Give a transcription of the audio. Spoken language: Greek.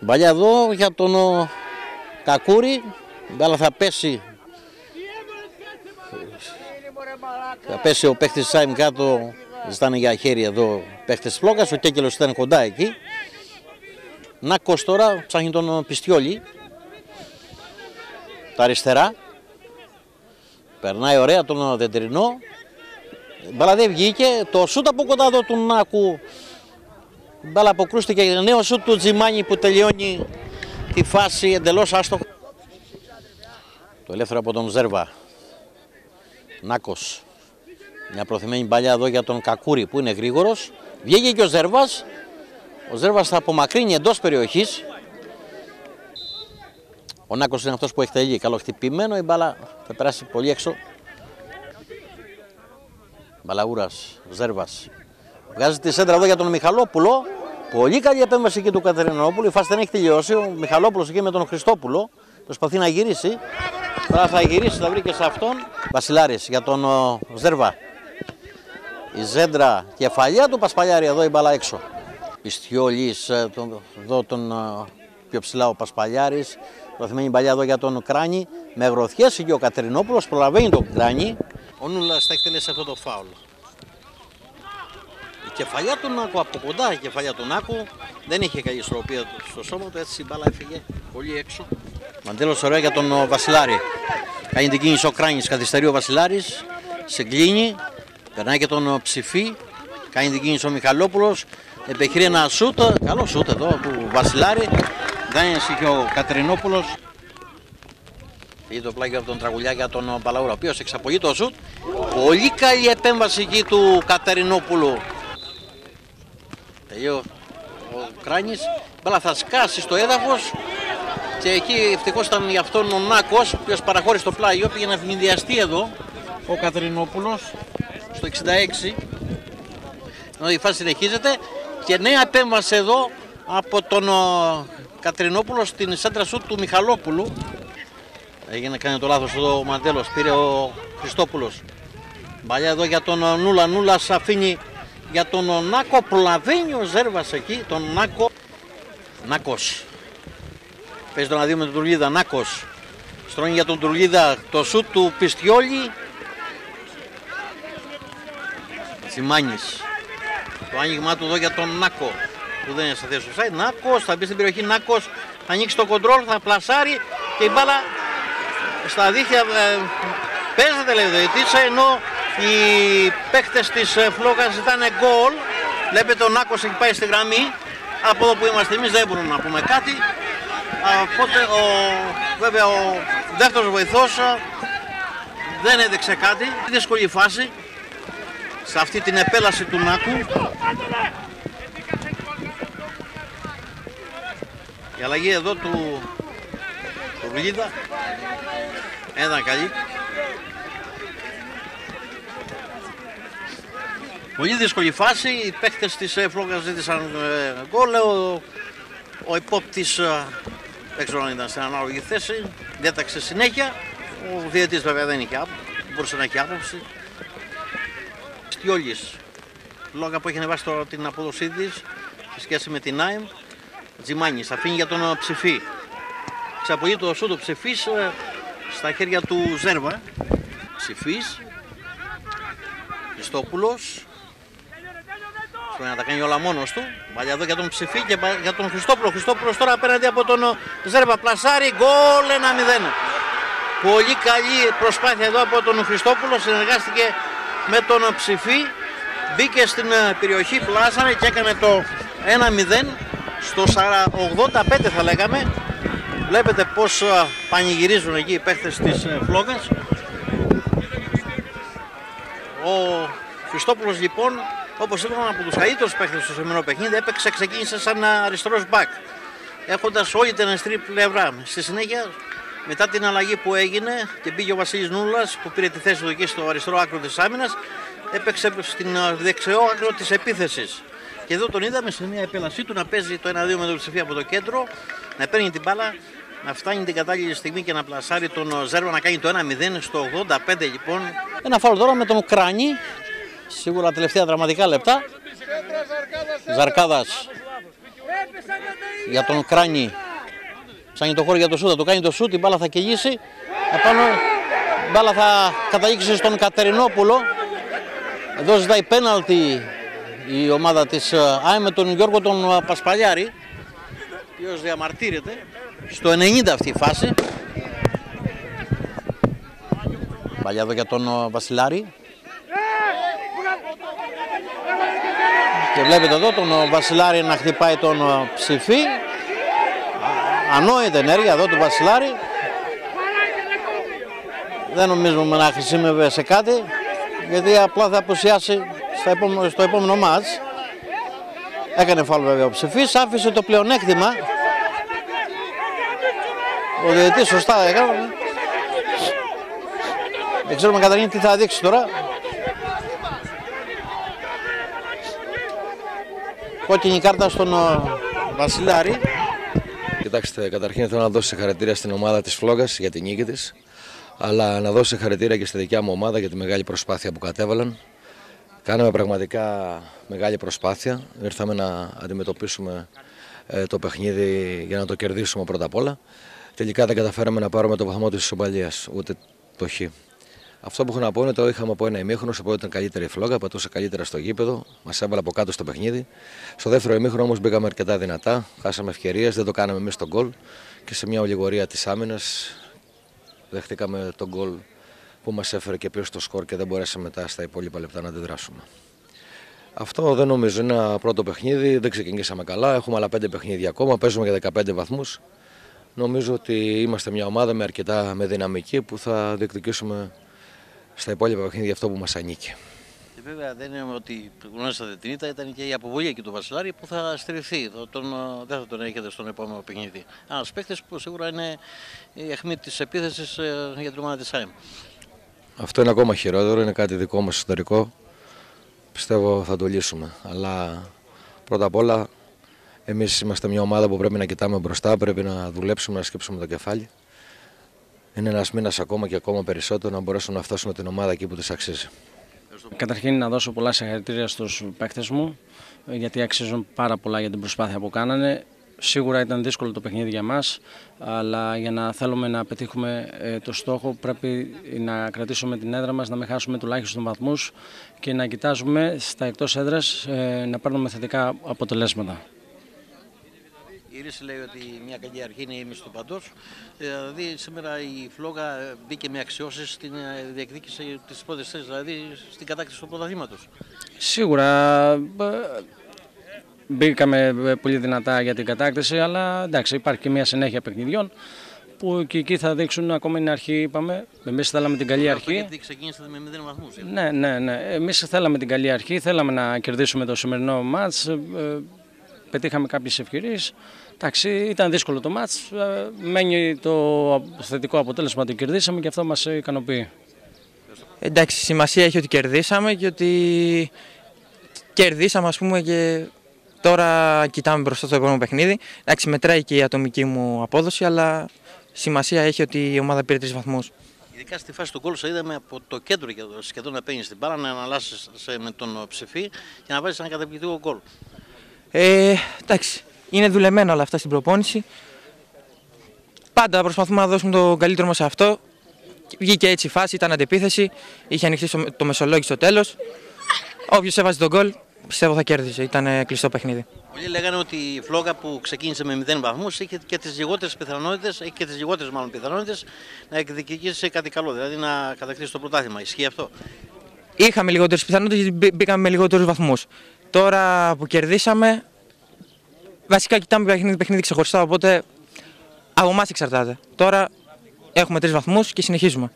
Μπαλιά εδώ για τον ο, Κακούρη. Η μπάλα θα πέσει. Θα πέσει ο παίχτης Σάιμ κάτω. Ζητάνε για χέρι εδώ παίχτες Φλόκας. Ο Κέκελος ήταν κοντά εκεί. Νάκος τώρα ψάχνει τον Πιστιόλη. Τα αριστερά. Περνάει ωραία τον Δεντρινό. Η Μπάλα δεν βγήκε. Το σούτ από κοντά εδώ του Νάκου. Η Μπάλα αποκρούστηκε. Νέο σούτ του Τζιμάνι που τελειώνει τη φάση εντελώς άστοχο. Το ελεύθερο από τον Ζέρβα. Νάκος. Μια προθυμένη παλιά εδώ για τον Κακούρη που είναι γρήγορος. Βγήκε και ο Ζέρβας. Ο Ζέρβας θα απομακρύνει εντός περιοχής. Ο Νάκος είναι αυτός που έχει τελεί καλοχτυπημένο. Η μπάλα θα περάσει πολύ έξω. Μπαλαούρας, Ζέρβας. Βγάζει τη σέντρα εδώ για τον Μιχαλόπουλο. Πολύ καλή επέμβαση εκεί του Κατερινόπουλου. Η φάση δεν έχει τελειώσει. Ο Μιχαλόπουλος εκεί με τον Χριστόπουλο. Προσπαθεί να γυρίσει. Τώρα θα γυρίσει, θα βρει και σε αυτόν. Βασιλάρης για τον ο, Ζέρβα. Η ζέντρα κεφαλιά του Πασπαλιάρη εδώ η μπαλά έξω. Πιστιόλης, ε, τον, εδώ τον ε, πιο ψηλά ο Πασπαλιάρης. Προθυμένη παλιά εδώ για τον Κράνη. Με γροθιές και ο Κατερινόπουλος προλαβαίνει τον Κράνη. Ο Νούλας θα εκτελέσει αυτό το φάουλ. Η κεφαλιά του Νάκου από κοντά, η κεφαλιά του Νάκου δεν είχε καλή ισορροπία στο σώμα του, έτσι η μπάλα έφυγε πολύ έξω. Μαντέλος ωραία για τον ο, Βασιλάρη. Κάνει την κίνηση ο Κράνης, καθυστερεί ο Βασιλάρης, σε κλείνει, περνάει και τον ο, Ψηφί, κάνει την κίνηση ο Μιχαλόπουλος, επιχειρεί ένα σούτ, καλό σούτ εδώ του Βασιλάρη, δεν και ο Κατρινόπουλος. Πήγε το πλάγιο από τον Τραγουλιά για τον Παλαούρα, ο οποίος εξαπολύει το σούτ. Πολύ καλή επέμβαση εκεί του Κατερινόπουλου. Τελειώ ο Κράνης. Μπάλα θα σκάσει στο έδαφος και εκεί ευτυχώς ήταν για αυτόν ο Νάκος, ο οποίος παραχώρησε το πλάγιο, πήγε να ευνηδιαστεί εδώ ο Κατερινόπουλος στο 66. Ενώ η φάση συνεχίζεται και νέα επέμβαση εδώ από τον ο, Κατρινόπουλο στην σέντρα σου του Μιχαλόπουλου. Έγινε κάνει το λάθος εδώ ο Μαντέλος, πήρε ο Χριστόπουλος. Μπαλιά εδώ για τον Νούλα, Νούλα αφήνει για τον Νάκο, προλαβαίνει ο Ζέρβας εκεί, τον Νάκο. Νάκος. Παίζει τον αδείο με τον Τουρλίδα, Νάκος. Στρώνει για τον Τουρλίδα το σούτ του Πιστιόλη. Τσιμάνης. Το άνοιγμά του εδώ για τον Νάκο που δεν είναι σε θέση offside. Νάκος θα μπει στην περιοχή. Νάκος θα ανοίξει το κοντρόλ, θα πλασάρει και η μπάλα στα δίχτυα ε, παίζεται λέει ο διαιτητής ενώ οι παίκτες της ε, Φλόγας ζητάνε γκολ. Βλέπετε ο Νάκος έχει πάει στη γραμμή. Από εδώ που είμαστε εμείς δεν μπορούμε να πούμε κάτι. Οπότε ο, βέβαια ο δεύτερος βοηθός ε, δεν έδειξε κάτι. Δύσκολη φάση σε αυτή την επέλαση του Νάκου. Η αλλαγή εδώ του, του Βλίδα ήταν καλή. Πολύ δύσκολη φάση, οι παίκτες της Φλόγας ζήτησαν ε, γκολ, ο, ο υπόπτης ε, δεν ξέρω αν ήταν στην ανάλογη θέση, διέταξε συνέχεια, ο διαιτής βέβαια δεν είχε άποψη, μπορούσε να έχει άποψη. Στιόλης, λόγα που έχει ανεβάσει τώρα την απόδοσή της σε σχέση με την ΑΕΜ, Τζιμάνης αφήνει για τον ψηφί. Ξαπολύει το σούτο ψηφής ε, στα χέρια του Ζέρβα. Ψηφής. Χριστόπουλος. Πρέπει να τα κάνει όλα μόνος του. Παλιά εδώ για τον ψηφί και για τον Χριστόπουλο. Χριστόπουλος τώρα απέναντι από τον Ζέρβα. Πλασάρι. Γκολ 1-0. Πολύ καλή προσπάθεια εδώ από τον Χριστόπουλο. Συνεργάστηκε με τον ψηφί. Μπήκε στην ε, περιοχή, πλάσανε και έκανε το 1-0 στο 85 θα λέγαμε βλέπετε πως πανηγυρίζουν εκεί οι παίχτες της ε, Φλόγας ο Χριστόπουλος λοιπόν όπως είπαμε από τους καλύτερους παίχτες στο σημερινό παιχνίδι έπαιξε, ξεκίνησε σαν αριστερός μπακ έχοντας όλη την αριστερή πλευρά. Στη συνέχεια μετά την αλλαγή που έγινε και πήγε ο Βασίλης Νούλας που πήρε τη θέση του εκεί στο αριστερό άκρο της άμυνας έπαιξε στην δεξιό άκρο της επίθεσης. Και εδώ τον είδαμε σε μια επέλασή του να παίζει το 1-2 με τον ψηφία από το κέντρο, να παίρνει την μπάλα, να φτάνει την κατάλληλη στιγμή και να πλασάρει τον Ζέρβα να κάνει το 1-0 στο 85 λοιπόν. Ένα φάουλ τώρα με τον Κράνη, σίγουρα τελευταία δραματικά λεπτά. Ζαρκάδας για τον Κράνη. Ψάχνει το χώρο για το σούτ, θα το κάνει το σούτ, η μπάλα θα κυλήσει. Επάνω η μπάλα θα καταλήξει στον Κατερινόπουλο. Εδώ ζητάει πέναλτι η ομάδα της ε, ΑΕ με τον Γιώργο τον ε, Πασπαλιάρη. Ο οποίος διαμαρτύρεται. Στο 90 αυτή η φάση. Παλιά εδώ για τον ε, Βασιλάρη. Και βλέπετε εδώ τον Βασιλάρη να χτυπάει τον ψηφί. Ανόητη ενέργεια εδώ του Βασιλάρη. Δεν νομίζουμε να χρησιμεύει σε κάτι γιατί απλά θα αποσιάσει στο επόμενο, στο επόμενο μάτς. Έκανε φάλο βέβαια ο ψηφής, άφησε το πλεονέκτημα. Ο διαιτητής σωστά έκανε. Δεν ξέρουμε καταρχήν τι θα δείξει τώρα. Κόκκινη κάρτα στον Βασιλάρη. Κοιτάξτε, καταρχήν θέλω να δώσω συγχαρητήρια στην ομάδα της Φλόγας για την νίκη της αλλά να δώσω συγχαρητήρια και στη δικιά μου ομάδα για τη μεγάλη προσπάθεια που κατέβαλαν. Κάναμε πραγματικά μεγάλη προσπάθεια. Ήρθαμε να αντιμετωπίσουμε ε, το παιχνίδι για να το κερδίσουμε πρώτα απ' όλα. Τελικά δεν καταφέραμε να πάρουμε το βαθμό της ισοπαλίας, ούτε το χ. Αυτό που έχω να πω είναι το είχαμε από ένα ημίχρονο, στο πρώτο ήταν καλύτερη η φλόγα, πατούσε καλύτερα στο γήπεδο, μας έβαλε από κάτω στο παιχνίδι. Στο δεύτερο ημίχρονο όμως μπήκαμε αρκετά δυνατά, χάσαμε ευκαιρίες, δεν το κάναμε εμείς τον γκολ και σε μια ολιγορία της άμυνας δεχτήκαμε τον γκολ που μας έφερε και πίσω στο σκορ και δεν μπορέσαμε μετά στα υπόλοιπα λεπτά να αντιδράσουμε. Αυτό δεν νομίζω είναι ένα πρώτο παιχνίδι, δεν ξεκινήσαμε καλά, έχουμε άλλα πέντε παιχνίδια ακόμα, παίζουμε για 15 βαθμούς. Νομίζω ότι είμαστε μια ομάδα με αρκετά με δυναμική που θα διεκδικήσουμε στα υπόλοιπα παιχνίδια αυτό που μας ανήκει. Και βέβαια δεν είναι ότι γνώρισατε την ήττα, ήταν και η αποβολή εκεί του Βασιλάρη που θα στηριχθεί. Τον, δεν θα τον έχετε στον επόμενο παιχνίδι. Ένας παίχτη που σίγουρα είναι η αιχμή της επίθεσης ε, για την ομάδα της ΑΕΜ. Αυτό είναι ακόμα χειρότερο, είναι κάτι δικό μας εσωτερικό. Πιστεύω θα το λύσουμε. Αλλά πρώτα απ' όλα εμείς είμαστε μια ομάδα που πρέπει να κοιτάμε μπροστά, πρέπει να δουλέψουμε, να σκύψουμε το κεφάλι. Είναι ένας μήνας ακόμα και ακόμα περισσότερο να μπορέσουμε να φτάσουμε την ομάδα εκεί που τη αξίζει. Καταρχήν να δώσω πολλά συγχαρητήρια στους παίκτες μου γιατί αξίζουν πάρα πολλά για την προσπάθεια που κάνανε. Σίγουρα ήταν δύσκολο το παιχνίδι για μας, αλλά για να θέλουμε να πετύχουμε ε, το στόχο πρέπει να κρατήσουμε την έδρα μας, να μην χάσουμε τουλάχιστον βαθμούς και να κοιτάζουμε στα εκτός έδρας ε, να παίρνουμε θετικά αποτελέσματα. Η Ρίση λέει ότι μια καλή αρχή είναι η ίμιση του παντός. Δηλαδή σήμερα η Φλόγα μπήκε με αξιώσεις στην ε, διεκδίκηση τη πρώτη θέση, δηλαδή στην κατάκτηση του πρωταθλήματος. Σίγουρα ε, μπήκαμε ε, πολύ δυνατά για την κατάκτηση, αλλά εντάξει, υπάρχει και μια συνέχεια παιχνιδιών που και εκεί θα δείξουν ακόμα είναι αρχή, είπαμε. Εμείς θέλαμε την καλή αρχή. Γιατί ξεκίνησατε με 0 βαθμούς. Ναι, ναι, ναι. Εμείς θέλαμε την καλή αρχή, θέλαμε να κερδίσουμε το σημερινό μάτς. Πετύχαμε κάποιες ευκαιρίες. Εντάξει, ήταν δύσκολο το μάτς, ε, μένει το θετικό αποτέλεσμα ότι κερδίσαμε και αυτό μας ικανοποιεί. Εντάξει, σημασία έχει ότι κερδίσαμε και ότι κερδίσαμε ας πούμε και τώρα κοιτάμε μπροστά στο επόμενο παιχνίδι. Εντάξει, μετράει και η ατομική μου απόδοση, αλλά σημασία έχει ότι η ομάδα πήρε τρεις βαθμούς. Ειδικά στη φάση του γκολ, είδαμε από το κέντρο σχεδόν να παίρνεις την μπάλα, να αναλάσει με τον ψηφί και να βάζεις ένα καταπληκτικό γκολ. Ε, εντάξει, είναι δουλεμένο όλα αυτά στην προπόνηση. Πάντα προσπαθούμε να δώσουμε το καλύτερο μας σε αυτό. Βγήκε έτσι η φάση, ήταν αντεπίθεση. Είχε ανοιχτεί το μεσολόγιο στο τέλος. Όποιος έβαζε τον γκολ, πιστεύω θα κέρδισε. Ήταν κλειστό παιχνίδι. Πολλοί λέγανε ότι η φλόγα που ξεκίνησε με 0 βαθμούς είχε και τις λιγότερες πιθανότητες, έχει και τις λιγότερες μάλλον πιθανότητες να εκδικήσει κάτι καλό, δηλαδή να κατακτήσει το πρωτάθλημα. Ισχύει αυτό; Είχαμε λιγότερες πιθανότητες γιατί μπήκαμε με λιγότερους βαθμούς. Τώρα που κερδίσαμε, βασικά κοιτάμε παιχνίδι, παιχνίδι ξεχωριστά, οπότε από εμάς εξαρτάται. Τώρα έχουμε τρεις βαθμούς και συνεχίζουμε.